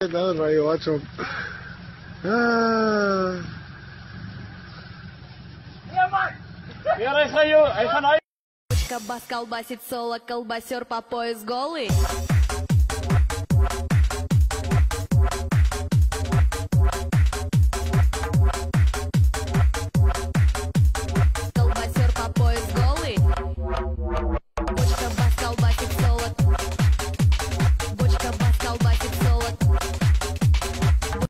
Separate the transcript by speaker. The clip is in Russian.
Speaker 1: Да, райочок. А,
Speaker 2: Кабас колбасит соло, колбасер по пояс голый.